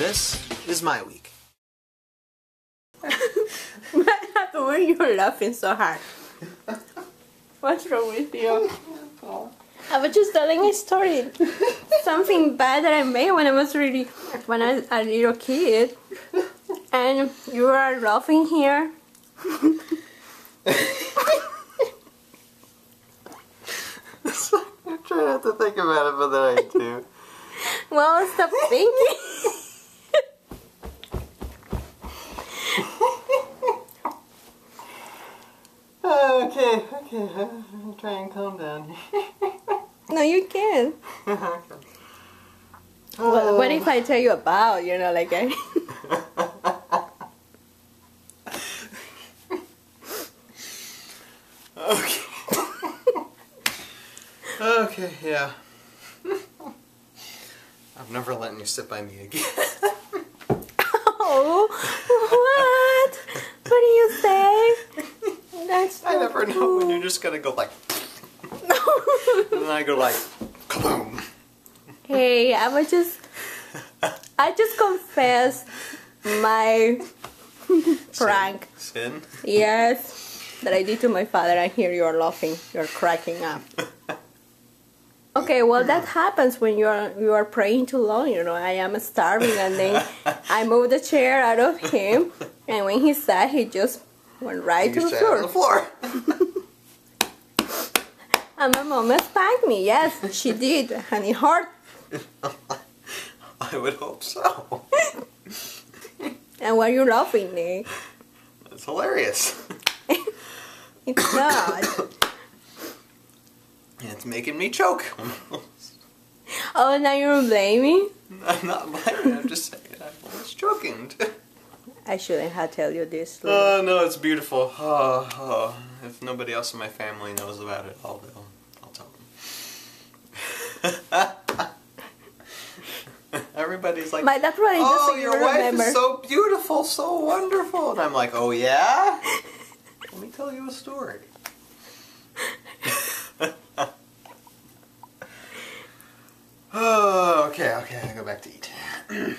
this is my week. What happened when you're laughing so hard? What's wrong with you? I was just telling a story. Something bad that I made when I was really, when I was a little kid. And you are laughing here. I'm trying not to think about it, but then I do. Well, stop thinking. Okay, okay, I'll try and calm down. no, you can't. What, what if oh. I tell you about, you know, like I... okay. okay, yeah. I'm never letting you sit by me again. Oh, what? What do you say? That's I so Oh, never know when you're just gonna go like, and then I go like, kaboom. hey, I was just, I just confessed my prank. Sin? Yes, that I did to my father. I hear you're laughing. You're cracking up. Okay, well that happens when you're you are praying too long. You know, I am starving, and then I move the chair out of him, and when he sat, he just went right to the sat on the floor. floor. And my mom spanked me. Yes, she did, and it hurt. I would hope so. And why are you laughing, Nick? It's hilarious. It's not. It's making me choke. Oh, now you're blaming? I'm not blaming. I'm just saying I'm almost choking. I shouldn't have tell you this. Oh no, it's beautiful. Oh, oh. If nobody else in my family knows about it, I'll, I'll, I'll tell them. Everybody's like, My probably oh, your even wife remember. is so beautiful, so wonderful. And I'm like, oh yeah? Let me tell you a story. oh, okay, okay, I go back to eat.